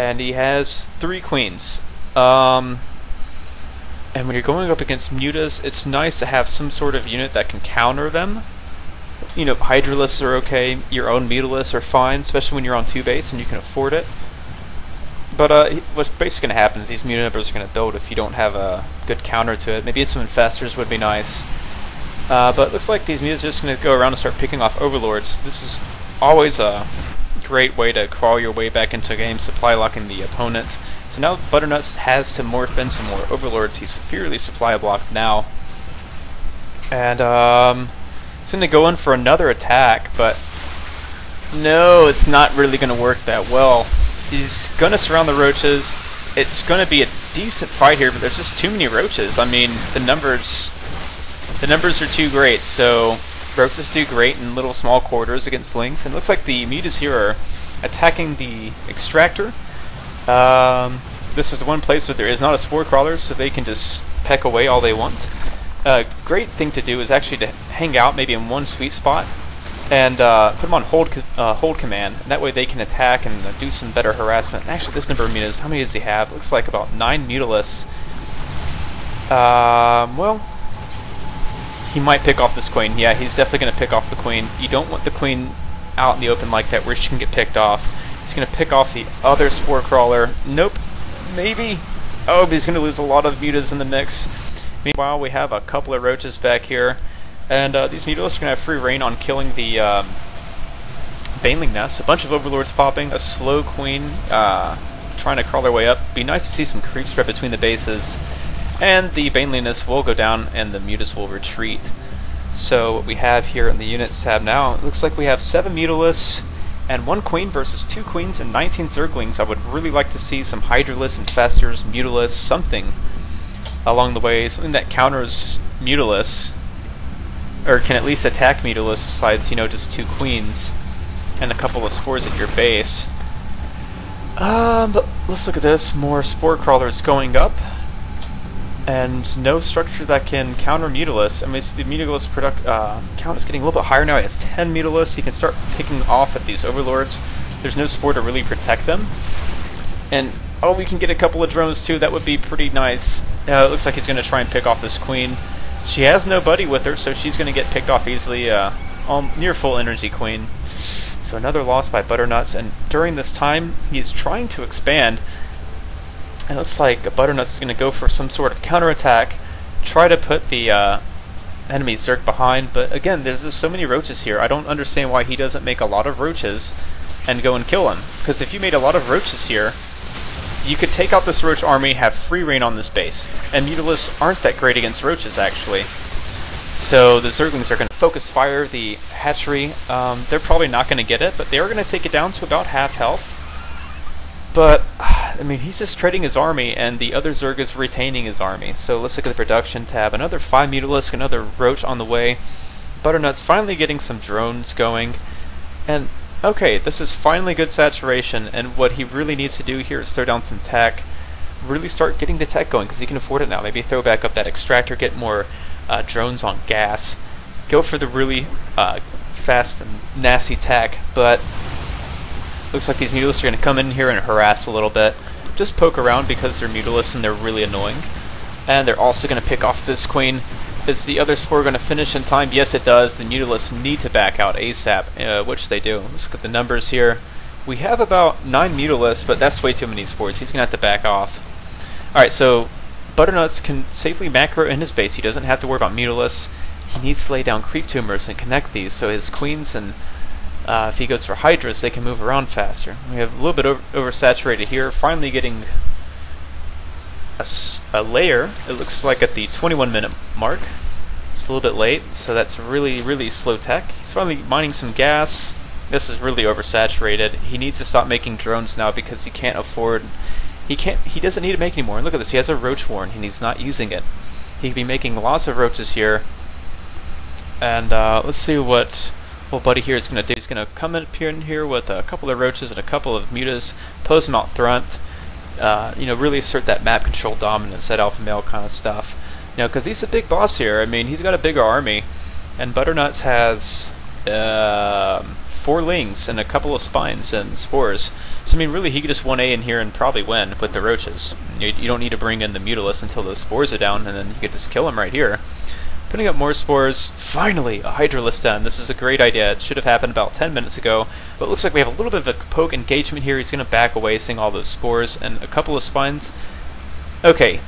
and he has three queens. Um, and when you're going up against mutas, it's nice to have some sort of unit that can counter them. You know, Hydralisks are okay, your own Mutalisks are fine, especially when you're on 2 base and you can afford it. But uh, what's basically going to happen is these mutant numbers are going to build if you don't have a good counter to it. Maybe some infestors would be nice. Uh, but it looks like these mutants are just going to go around and start picking off overlords. This is always a great way to crawl your way back into a game, supply locking the opponent. So now Butternuts has to morph in some more overlords. He's severely supply blocked now. And um, he's going to go in for another attack, but no, it's not really going to work that well. He's going to surround the roaches. It's going to be a decent fight here, but there's just too many roaches. I mean, the numbers the numbers are too great, so roaches do great in little small quarters against lings, and looks like the mutas here are attacking the extractor. Um, this is the one place where there is not a spore crawler, so they can just peck away all they want. A uh, great thing to do is actually to hang out maybe in one sweet spot and uh, put them on hold uh, hold command. And that way they can attack and uh, do some better harassment. And actually, this number of mutas, how many does he have? Looks like about nine mutalisks. Um, well, he might pick off this queen. Yeah, he's definitely going to pick off the queen. You don't want the queen out in the open like that where she can get picked off. He's going to pick off the other spore crawler. Nope. Maybe. Oh, but he's going to lose a lot of mutas in the mix. Meanwhile, we have a couple of roaches back here. And uh, these mutalisks are going to have free rein on killing the um, Baneling Nest. A bunch of Overlords popping, a slow Queen uh, trying to crawl their way up. Be nice to see some creep strip between the bases. And the Baneling Nest will go down and the Mutas will retreat. So what we have here in the units tab now, it looks like we have 7 Mutalisks and 1 Queen versus 2 Queens and 19 Zerglings. I would really like to see some Hydralisks, Infestors, Mutalisks, something along the way, something that counters Mutalisks or can at least attack Mutalisks besides, you know, just two queens and a couple of spores at your base. Um, but let's look at this. More spore crawlers going up. And no structure that can counter Mutalisks. I mean, the Mutalisks product uh, count is getting a little bit higher now. Has 10 Mutalisks. He can start picking off at these Overlords. There's no spore to really protect them. And, oh, we can get a couple of drones too. That would be pretty nice. Uh, it looks like he's going to try and pick off this Queen. She has no buddy with her, so she's going to get picked off easily. Uh, near full energy queen. So another loss by Butternuts, and during this time, he's trying to expand. It looks like Butternut's going to go for some sort of counterattack, try to put the uh, enemy Zerg behind, but again, there's just so many roaches here. I don't understand why he doesn't make a lot of roaches and go and kill him. Because if you made a lot of roaches here, you could take out this roach army, have free rein on this base. And Mutalisks aren't that great against roaches, actually. So the Zerglings are going to focus fire the hatchery. Um, they're probably not going to get it, but they are going to take it down to about half health. But, I mean, he's just trading his army, and the other Zerg is retaining his army. So let's look at the production tab. Another 5 Mutalisk, another Roach on the way. Butternut's finally getting some drones going. And Okay, this is finally good saturation, and what he really needs to do here is throw down some tech, really start getting the tech going, because he can afford it now. Maybe throw back up that extractor, get more uh, drones on gas, go for the really uh, fast and nasty tech, but looks like these mutalisks are going to come in here and harass a little bit. Just poke around because they're mutalisks and they're really annoying. And they're also going to pick off this queen. Is the other spore going to finish in time? Yes, it does. The Mutalisks need to back out ASAP, uh, which they do. Let's look at the numbers here. We have about 9 Mutalisks, but that's way too many spores. He's going to have to back off. Alright, so Butternuts can safely macro in his base. He doesn't have to worry about Mutalisks. He needs to lay down creep tumors and connect these, so his queens and uh, if he goes for Hydras, they can move around faster. We have a little bit over oversaturated here. Finally getting a, a lair. It looks like at the 21 minute mark. It's a little bit late, so that's really, really slow tech. He's finally mining some gas. This is really oversaturated. He needs to stop making drones now because he can't afford... He can't. He doesn't need to make anymore. And look at this. He has a roach warren, and he's not using it. He could be making lots of roaches here. And uh, let's see what buddy here is going to do. Going to come up here in here with a couple of roaches and a couple of mutas, pose them out front, uh, you know, really assert that map control dominance, that alpha male kind of stuff. You know, because he's a big boss here. I mean, he's got a bigger army, and Butternuts has uh, four lings and a couple of spines and spores. So I mean, really, he could just 1A in here and probably win with the roaches. You, you don't need to bring in the Mutalisk until the spores are down, and then you could just kill him right here. Putting up more spores. Finally, a Hydralisk done. This is a great idea. It should have happened about 10 minutes ago, but looks like we have a little bit of a poke engagement here. He's going to back away, seeing all those spores and a couple of spines. Okay,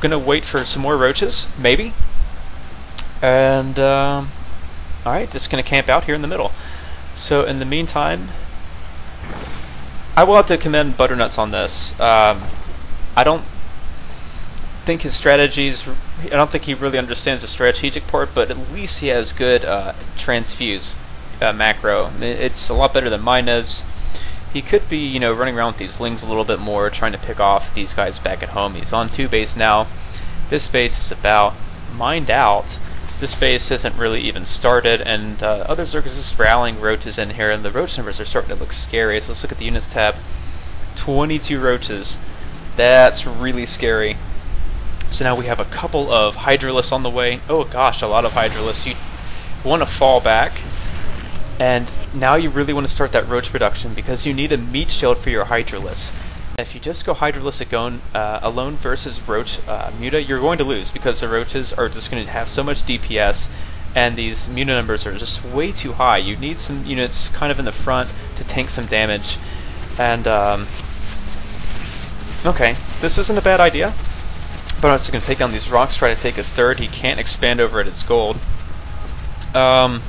going to wait for some more roaches, maybe. And, um, alright, just going to camp out here in the middle. So in the meantime, I will have to commend Butternuts on this. Um, I don't think his strategies. I don't think he really understands the strategic part, but at least he has good uh, transfuse uh, macro. It's a lot better than mine is. He could be, you know, running around with these lings a little bit more, trying to pick off these guys back at home. He's on two base now. This base is about mined out. This base isn't really even started, and uh, other are sprawling roaches in here, and the roach numbers are starting to look scary. So let's look at the units tab. 22 roaches. That's really scary. So now we have a couple of Hydralisks on the way. Oh gosh, a lot of Hydralisks. You want to fall back. And now you really want to start that roach production because you need a meat shield for your Hydralisk. If you just go Hydralisk alone, uh, alone versus Roach uh, Muta, you're going to lose because the Roaches are just going to have so much DPS and these Muta numbers are just way too high. You need some units kind of in the front to tank some damage. And, um, okay, this isn't a bad idea. Bonus is going to take down these rocks, try to take his third. He can't expand over at his gold. Um,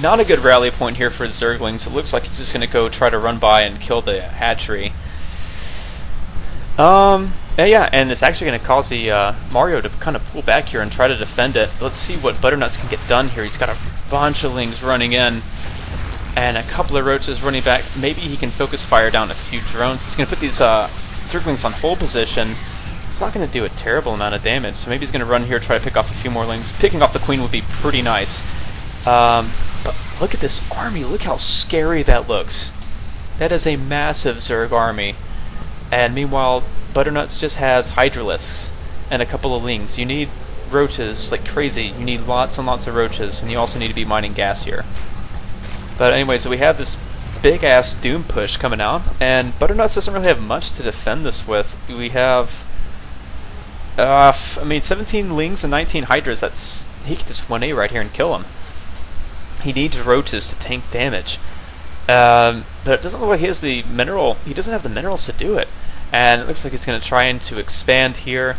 not a good rally point here for Zerglings. It looks like he's just going to go try to run by and kill the hatchery. Um, yeah, and it's actually going to cause the uh, Mario to kind of pull back here and try to defend it. Let's see what Butternuts can get done here. He's got a bunch of lings running in and a couple of roaches running back. Maybe he can focus fire down a few drones. He's going to put these uh, Zerglings on hold position it's not going to do a terrible amount of damage, so maybe he's going to run here, try to pick off a few more lings. Picking off the queen would be pretty nice. Um, but look at this army. Look how scary that looks. That is a massive Zerg army. And meanwhile, Butternuts just has Hydralisks and a couple of lings. You need roaches like crazy. You need lots and lots of roaches, and you also need to be mining gas here. But anyway, so we have this big ass Doom push coming out, and Butternuts doesn't really have much to defend this with. We have uh, I mean, 17 Lings and 19 Hydras, that's... He can just 1A right here and kill him. He needs Roaches to tank damage. Um, but it doesn't look like he has the mineral... He doesn't have the minerals to do it. And it looks like he's going to try and to expand here.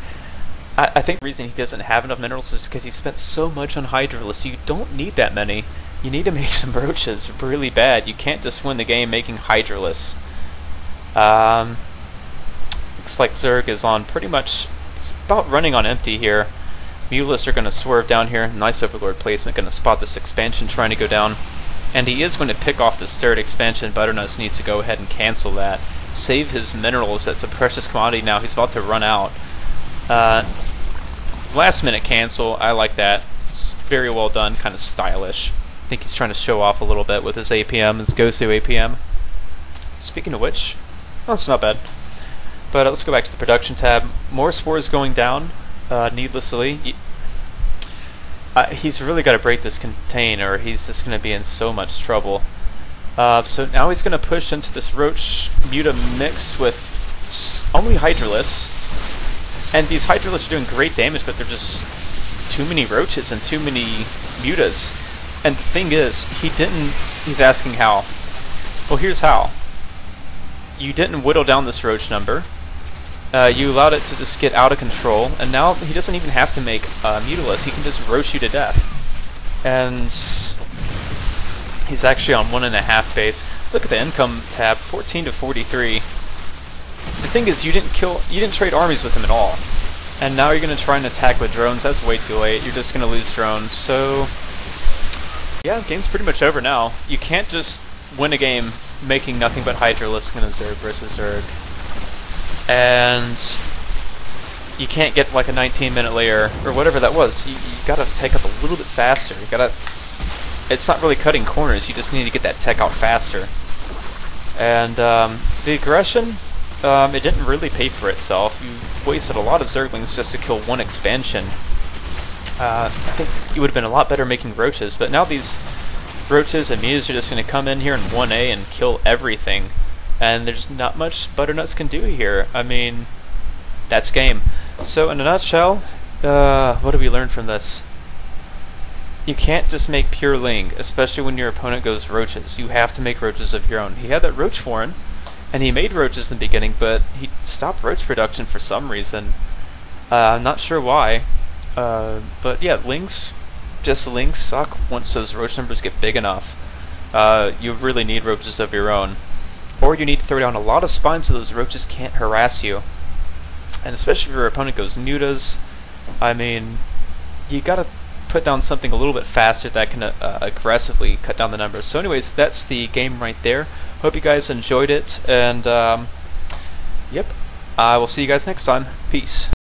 I, I, think the reason he doesn't have enough minerals is because he spent so much on Hydralisk. You don't need that many. You need to make some Roaches really bad. You can't just win the game making Hydralisk. Um, looks like Zerg is on pretty much it's about running on empty here. Mutalisks are going to swerve down here. Nice Overlord placement. Going to spot this expansion trying to go down. And he is going to pick off this third expansion. Butternuts needs to go ahead and cancel that. Save his minerals. That's a precious commodity now. He's about to run out. Uh, last minute cancel. I like that. It's very well done. Kind of stylish. I think he's trying to show off a little bit with his APM, his Gosu APM. Speaking of which, oh, it's not bad. But uh, let's go back to the production tab. More spores going down, uh, needlessly. Uh, he's really got to break this container. he's just going to be in so much trouble. Uh, so now he's going to push into this Roach Muta mix with only Hydralisks. And these Hydralisks are doing great damage, but they're just too many Roaches and too many Mutas. And the thing is, he didn't... He's asking how. Well, here's how. You didn't whittle down this Roach number uh, you allowed it to just get out of control, and now he doesn't even have to make uh, Mutalisk, he can just roast you to death. And he's actually on one and a half base. Let's look at the income tab, 14 to 43. The thing is, you didn't kill, you didn't trade armies with him at all. And now you're going to try and attack with drones, that's way too late, you're just going to lose drones, so... Yeah, game's pretty much over now. You can't just win a game making nothing but Hydralisk and Zerg versus Zerg and you can't get like a 19 minute lair or whatever that was. You, you gotta take up a little bit faster. You gotta. It's not really cutting corners. You just need to get that tech out faster. And um, the aggression, um, it didn't really pay for itself. You wasted a lot of Zerglings just to kill one expansion. Uh, I think you would have been a lot better making roaches, but now these roaches and Mews are just going to come in here in 1A and kill everything. And there's not much Butternuts can do here. I mean, that's game. So in a nutshell, uh, what do we learn from this? You can't just make pure Ling, especially when your opponent goes roaches. You have to make roaches of your own. He had that roach warren, and he made roaches in the beginning, but he stopped roach production for some reason. Uh, I'm not sure why. Uh, but yeah, Lings, just Lings suck once those roach numbers get big enough. Uh, you really need roaches of your own. Or you need to throw down a lot of spines so those roaches can't harass you. And especially if your opponent goes Mutas, I mean, you gotta put down something a little bit faster that can uh, aggressively cut down the numbers. So anyways, that's the game right there. Hope you guys enjoyed it, and um, yep, I will see you guys next time. Peace.